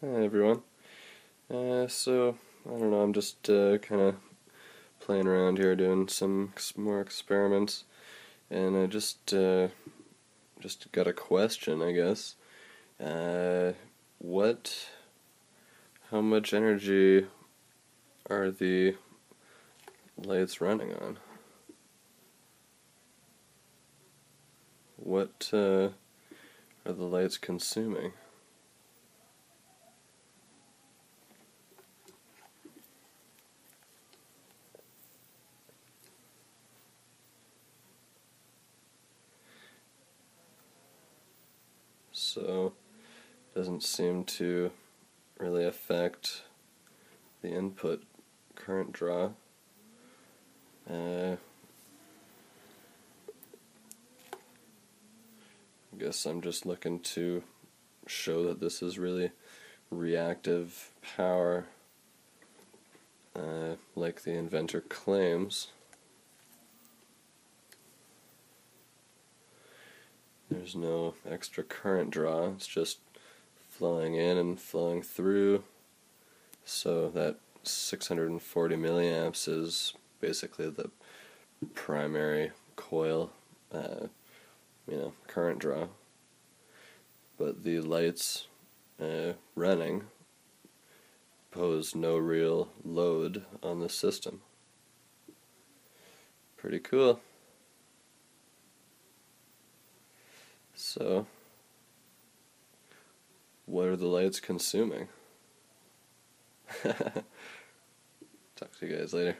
Hi everyone. Uh, so, I don't know, I'm just uh, kind of playing around here doing some more experiments and I just uh, just got a question, I guess. Uh, what, how much energy are the lights running on? What uh, are the lights consuming? So doesn't seem to really affect the input current draw. Uh, I guess I'm just looking to show that this is really reactive power uh, like the inventor claims. There's no extra current draw, it's just flowing in and flowing through. So that 640 milliamps is basically the primary coil, uh, you know, current draw. But the lights uh, running pose no real load on the system. Pretty cool. So, what are the lights consuming? Talk to you guys later.